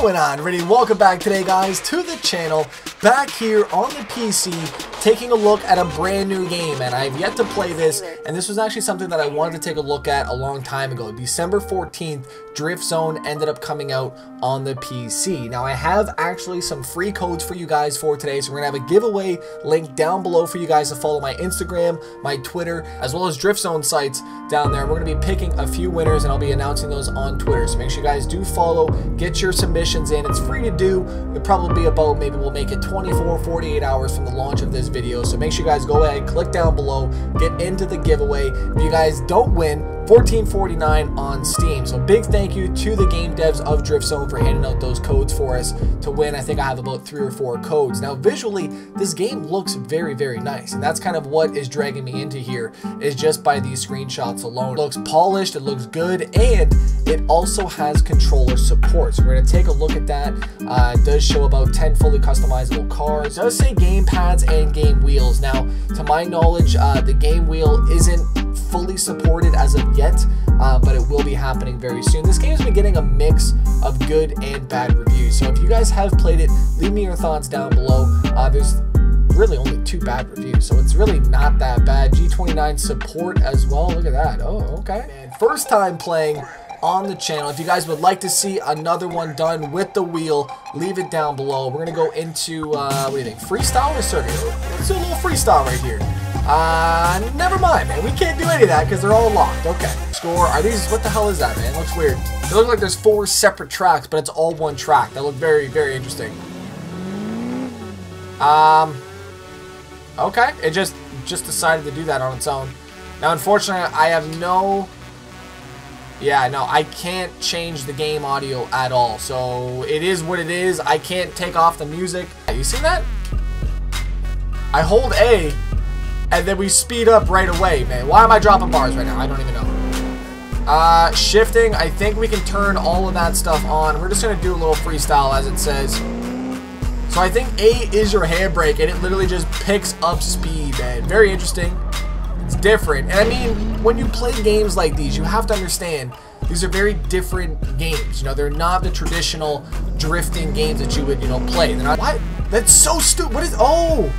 going on, Ready? Welcome back today, guys, to the channel. Back here on the PC, taking a look at a brand new game, and I've yet to play this, and this was actually something that I wanted to take a look at a long time ago. December 14th, Drift Zone ended up coming out on the PC. Now, I have actually some free codes for you guys for today, so we're going to have a giveaway link down below for you guys to follow my Instagram, my Twitter, as well as Drift Zone sites down there. We're going to be picking a few winners, and I'll be announcing those on Twitter, so make sure you guys do follow, get your submissions in. It's free to do. It'll probably be about, maybe we'll make it 24, 48 hours from the launch of this video. So make sure you guys go ahead, click down below, get into the giveaway. If you guys don't win, 14.49 on Steam. So big thank you to the game devs of Drift Zone for handing out those codes for us to win. I think I have about three or four codes. Now visually, this game looks very, very nice. And that's kind of what is dragging me into here is just by these screenshots alone. It looks polished, it looks good, and it also has controller support. So we're gonna take a look at that. Uh, it does show about 10 fully customizable cars. It does say game pads and game wheels. Now, to my knowledge, uh, the game wheel isn't fully supported as of yet, uh, but it will be happening very soon. This game's been getting a mix of good and bad reviews. So if you guys have played it, leave me your thoughts down below. Uh, there's really only two bad reviews, so it's really not that bad. G29 support as well. Look at that. Oh, okay. Man, first time playing on the channel. If you guys would like to see another one done with the wheel, leave it down below. We're going to go into, uh, what do you think, freestyle or circuit? Let's do a little freestyle right here. Uh, never mind, man. We can't do any of that because they're all locked. Okay. Score. Are these, what the hell is that, man? It looks weird. It looks like there's four separate tracks, but it's all one track. That look very, very interesting. Um, okay. It just, just decided to do that on its own. Now, unfortunately, I have no yeah, no, I can't change the game audio at all. So it is what it is. I can't take off the music. You seen that? I hold A, and then we speed up right away, man. Why am I dropping bars right now? I don't even know. Uh, shifting, I think we can turn all of that stuff on. We're just going to do a little freestyle as it says. So I think A is your handbrake, and it literally just picks up speed, man. Very interesting. It's different. And I mean, when you play games like these, you have to understand these are very different games. You know, they're not the traditional drifting games that you would, you know, play. They're not. What? That's so stupid. What is? Oh,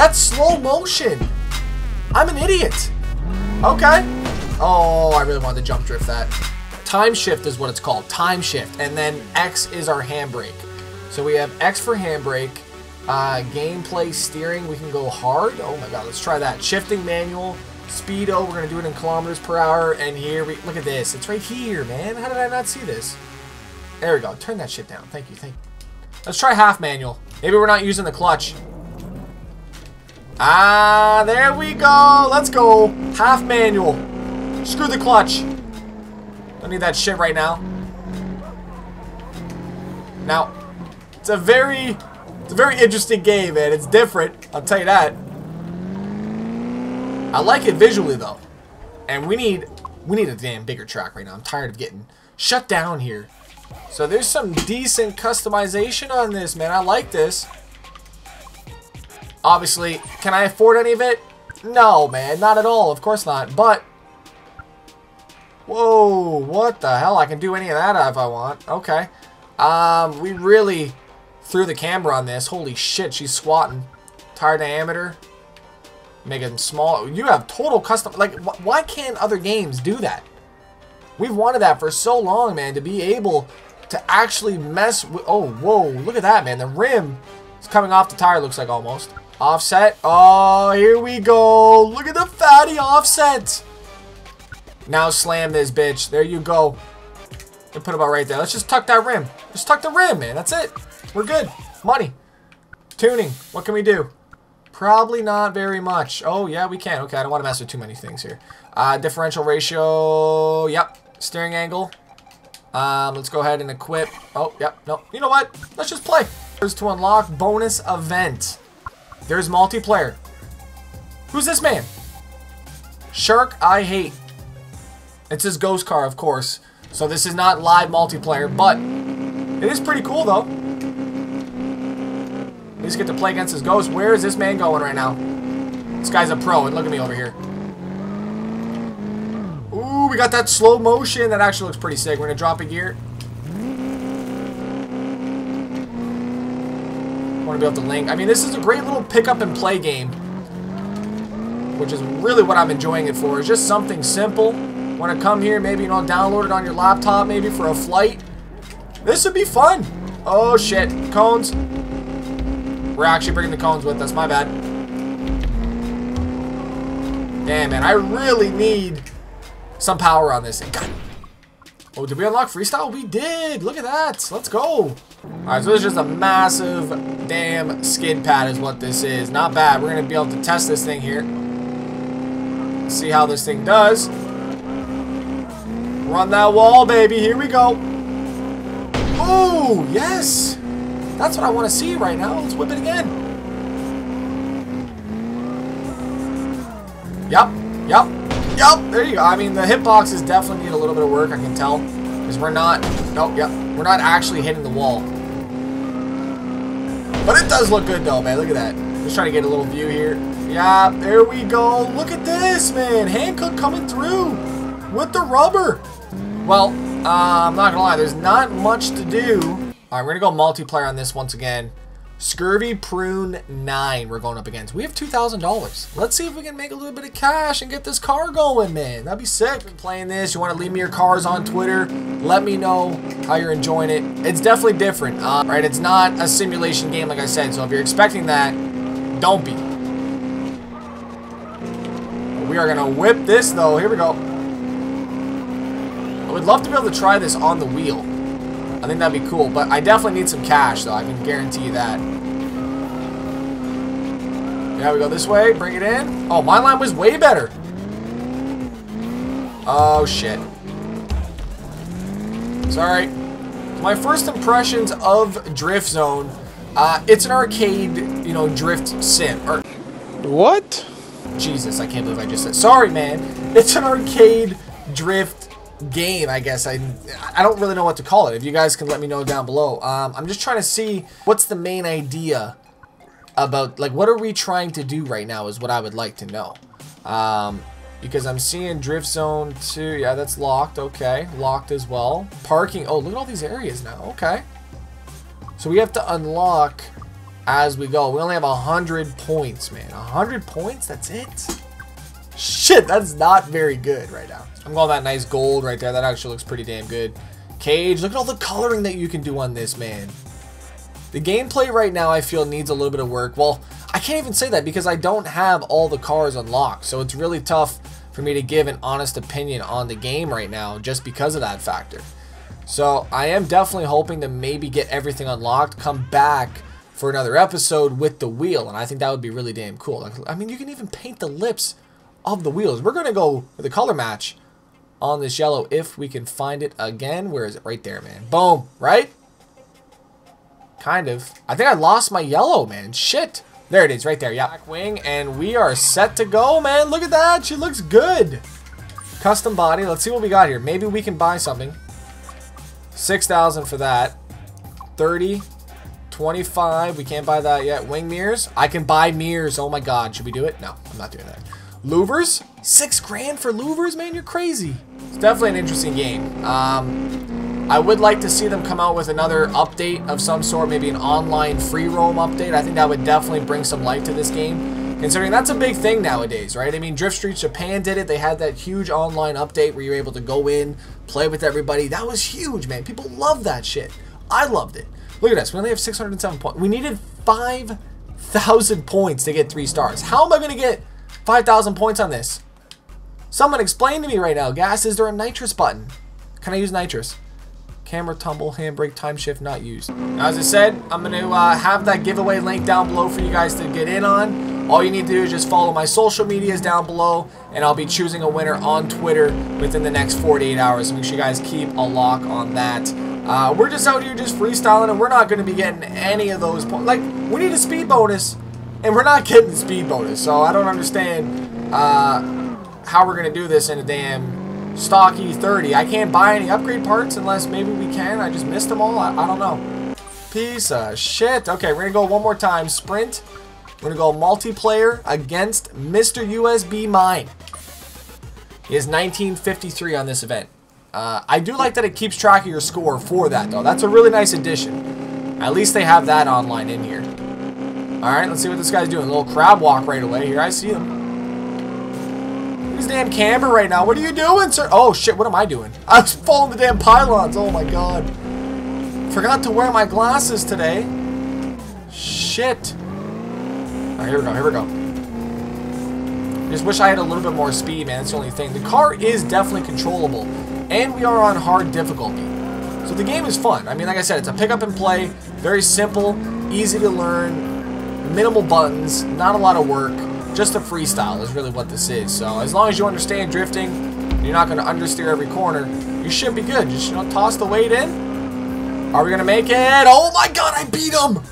that's slow motion. I'm an idiot. Okay. Oh, I really wanted to jump drift that. Time shift is what it's called. Time shift, and then X is our handbrake. So we have X for handbrake. Uh, gameplay steering, we can go hard. Oh my god, let's try that. Shifting manual, speedo, we're going to do it in kilometers per hour. And here, we look at this. It's right here, man. How did I not see this? There we go. Turn that shit down. Thank you, thank you. Let's try half manual. Maybe we're not using the clutch. Ah, there we go. Let's go. Half manual. Screw the clutch. Don't need that shit right now. Now, it's a very it's a very interesting game, man. It's different. I'll tell you that. I like it visually, though. And we need we need a damn bigger track right now. I'm tired of getting shut down here. So there's some decent customization on this, man. I like this. Obviously, can I afford any of it? No, man. Not at all. Of course not. But, whoa, what the hell? I can do any of that if I want. Okay. Um, we really threw the camera on this. Holy shit, she's squatting. Tire diameter. Make them small. You have total custom. Like, wh why can't other games do that? We've wanted that for so long, man, to be able to actually mess with... Oh, whoa, look at that, man. The rim is coming off the tire, looks like, almost. Offset. Oh, here we go. Look at the fatty offset. Now slam this bitch. There you go. And put it about right there. Let's just tuck that rim. Just tuck the rim, man. That's it. We're good. Money. Tuning. What can we do? Probably not very much. Oh, yeah, we can. Okay, I don't want to mess with too many things here. Uh, differential ratio. Yep. Steering angle. Um, let's go ahead and equip. Oh, yep. No. You know what? Let's just play. There's to unlock bonus event. There's multiplayer. Who's this man? Shark I hate. It's his ghost car, of course. So this is not live multiplayer, but it is pretty cool, though. At least get to play against his ghost. Where is this man going right now? This guy's a pro, and look at me over here. Ooh, we got that slow motion. That actually looks pretty sick. We're going to drop a gear. Want to be able to link. I mean, this is a great little pick up and play game, which is really what I'm enjoying it for. It's just something simple. Want to come here, maybe, you know, download it on your laptop, maybe for a flight. This would be fun. Oh, shit. Cones. We're actually bringing the cones with us. My bad. Damn, man. I really need some power on this. God. Oh, did we unlock freestyle? We did. Look at that. Let's go. Alright, so this is just a massive damn skid pad is what this is. Not bad. We're going to be able to test this thing here. See how this thing does. Run that wall, baby. Here we go. Oh, yes. That's what I want to see right now. Let's whip it again. Yep. Yep. Yep. There you go. I mean, the hitboxes definitely need a little bit of work, I can tell. Because we're not... Nope, yep. We're not actually hitting the wall. But it does look good, though, man. Look at that. Just trying to get a little view here. Yeah, there we go. Look at this, man. Hankook coming through with the rubber. Well, uh, I'm not going to lie. There's not much to do. All right, we're going to go multiplayer on this once again. Scurvy Prune 9 we're going up against. We have $2,000. Let's see if we can make a little bit of cash and get this car going, man. That'd be sick. Playing this, you want to leave me your cars on Twitter, let me know how you're enjoying it. It's definitely different, uh, right? It's not a simulation game, like I said, so if you're expecting that, don't be. We are going to whip this, though. Here we go. I would love to be able to try this on the wheel. I think that'd be cool, but I definitely need some cash, though. I can guarantee you that. Yeah, we go this way. Bring it in. Oh, my line was way better. Oh, shit. Sorry. My first impressions of Drift Zone. Uh, it's an arcade, you know, drift sim. Or what? Jesus, I can't believe I just said. Sorry, man. It's an arcade drift game, I guess. I I don't really know what to call it. If you guys can let me know down below. Um, I'm just trying to see what's the main idea about, like, what are we trying to do right now is what I would like to know. Um, because I'm seeing Drift Zone 2. Yeah, that's locked. Okay. Locked as well. Parking. Oh, look at all these areas now. Okay. So we have to unlock as we go. We only have a 100 points, man. A 100 points? That's it? Shit, that's not very good right now. I'm going that nice gold right there. That actually looks pretty damn good. Cage, look at all the coloring that you can do on this, man. The gameplay right now, I feel, needs a little bit of work. Well, I can't even say that because I don't have all the cars unlocked. So it's really tough for me to give an honest opinion on the game right now just because of that factor. So I am definitely hoping to maybe get everything unlocked, come back for another episode with the wheel. And I think that would be really damn cool. I mean, you can even paint the lips of the wheels. We're going to go with a color match on this yellow if we can find it again. Where is it? Right there, man. Boom. Right? Kind of. I think I lost my yellow, man. Shit. There it is, right there. Yeah. Back wing, and we are set to go, man. Look at that. She looks good. Custom body. Let's see what we got here. Maybe we can buy something. 6000 for that. 30 25 We can't buy that yet. Wing mirrors. I can buy mirrors. Oh my god. Should we do it? No, I'm not doing that. Louvers? Six grand for louvers, man? You're crazy. It's definitely an interesting game. Um, I would like to see them come out with another update of some sort, maybe an online free roam update. I think that would definitely bring some life to this game, considering that's a big thing nowadays, right? I mean, Drift Street Japan did it. They had that huge online update where you were able to go in, play with everybody. That was huge, man. People love that shit. I loved it. Look at us. We only have 607 points. We needed 5,000 points to get three stars. How am I going to get 5,000 points on this. Someone explain to me right now. Gas, is there a nitrous button? Can I use nitrous? Camera tumble, handbrake, time shift not used. As I said, I'm going to uh, have that giveaway link down below for you guys to get in on. All you need to do is just follow my social medias down below, and I'll be choosing a winner on Twitter within the next 48 hours. Make sure you guys keep a lock on that. Uh, we're just out here just freestyling, and we're not going to be getting any of those points. Like, we need a speed bonus. And we're not getting the speed bonus, so I don't understand uh, how we're going to do this in a damn stock E30. I can't buy any upgrade parts unless maybe we can. I just missed them all. I, I don't know. Piece of shit. Okay, we're going to go one more time. Sprint. We're going to go multiplayer against Mr. USB Mine. He has 1953 on this event. Uh, I do like that it keeps track of your score for that, though. That's a really nice addition. At least they have that online in here. Alright, let's see what this guy's doing. A little crab walk right away. Here, I see him. He's damn camber right now. What are you doing, sir? Oh, shit, what am I doing? I was following the damn pylons. Oh, my God. Forgot to wear my glasses today. Shit. Alright, here we go, here we go. Just wish I had a little bit more speed, man. That's the only thing. The car is definitely controllable. And we are on hard difficulty. So the game is fun. I mean, like I said, it's a pick up and play. Very simple, easy to learn, minimal buttons, not a lot of work. Just a freestyle is really what this is. So as long as you understand drifting, you're not going to understeer every corner, you should be good. Just, you know, toss the weight in. Are we going to make it? Oh my god, I beat him!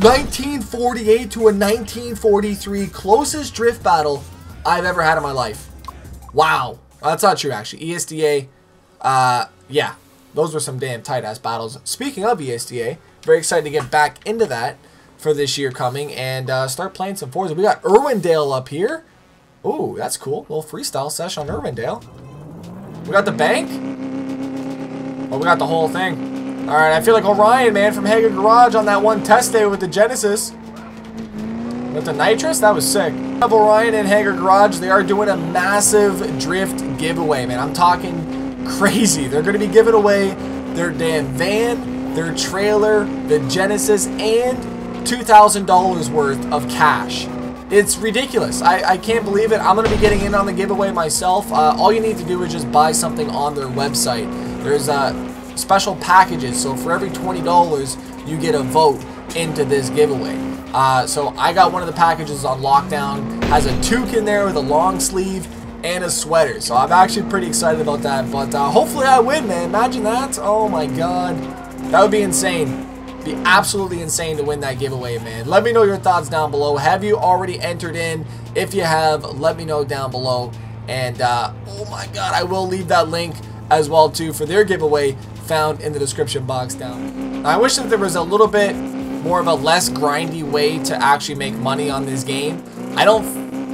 1948 to a 1943 closest drift battle I've ever had in my life. Wow. That's not true, actually. ESDA, uh, yeah. Those were some damn tight-ass battles. Speaking of ESDA, very excited to get back into that for this year coming and uh, start playing some Forza. We got Irwindale up here. Ooh, that's cool. Little freestyle session on Irwindale. We got the bank. Oh, we got the whole thing. All right, I feel like Orion, man, from Haggard Garage on that one test day with the Genesis. With the nitrous, that was sick. Of Orion and Haggard Garage, they are doing a massive drift giveaway, man. I'm talking crazy. They're going to be giving away their damn van, their trailer, the Genesis, and $2,000 worth of cash. It's ridiculous. I, I can't believe it. I'm going to be getting in on the giveaway myself. Uh, all you need to do is just buy something on their website. There's uh, special packages, so for every $20, you get a vote into this giveaway. Uh, so I got one of the packages on lockdown. Has a toque in there with a long sleeve and a sweater. So I'm actually pretty excited about that. But uh, hopefully I win, man. Imagine that. Oh my god. That would be insane. Be absolutely insane to win that giveaway, man. Let me know your thoughts down below. Have you already entered in? If you have, let me know down below. And uh, oh my god, I will leave that link as well too for their giveaway found in the description box down. I wish that there was a little bit more of a less grindy way to actually make money on this game. I don't,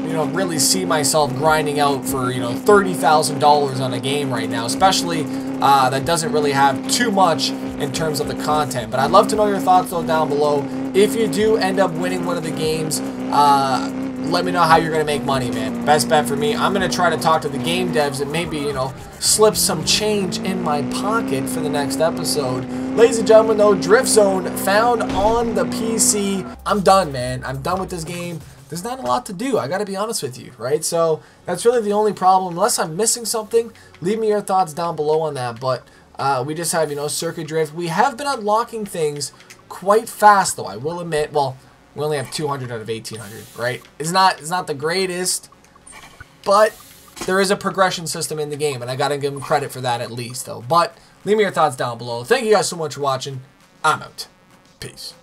you know, really see myself grinding out for, you know, $30,000 on a game right now, especially uh, that doesn't really have too much in terms of the content. But I'd love to know your thoughts though down below. If you do end up winning one of the games, uh, let me know how you're going to make money, man. Best bet for me, I'm going to try to talk to the game devs and maybe, you know, slip some change in my pocket for the next episode. Ladies and gentlemen, though, Drift Zone found on the PC. I'm done, man. I'm done with this game. There's not a lot to do, I gotta be honest with you, right? So, that's really the only problem. Unless I'm missing something, leave me your thoughts down below on that. But, uh, we just have, you know, Circuit Drift. We have been unlocking things quite fast, though, I will admit. Well, we only have 200 out of 1800, right? It's not it's not the greatest, but there is a progression system in the game, and I gotta give them credit for that at least, though. But leave me your thoughts down below. Thank you guys so much for watching. I'm out. Peace.